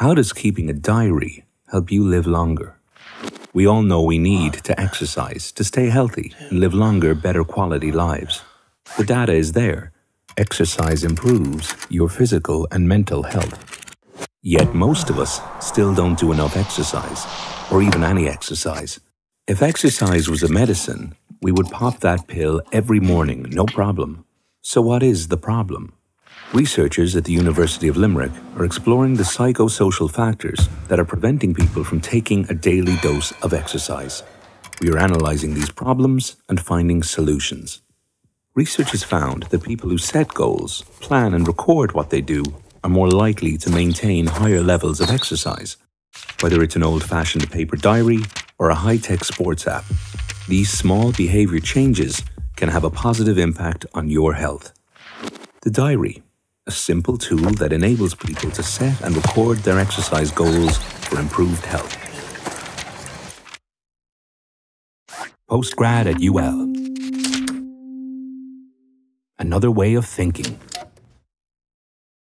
How does keeping a diary help you live longer? We all know we need to exercise to stay healthy and live longer, better quality lives. The data is there. Exercise improves your physical and mental health. Yet most of us still don't do enough exercise, or even any exercise. If exercise was a medicine, we would pop that pill every morning, no problem. So, what is the problem? Researchers at the University of Limerick are exploring the psychosocial factors that are preventing people from taking a daily dose of exercise. We are analysing these problems and finding solutions. Research has found that people who set goals, plan, and record what they do are more likely to maintain higher levels of exercise. Whether it's an old fashioned paper diary or a high tech sports app, these small behaviour changes can have a positive impact on your health. The diary a simple tool that enables people to set and record their exercise goals for improved health. Postgrad at UL. Another way of thinking.